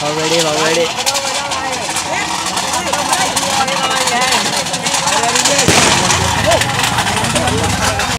Already, already.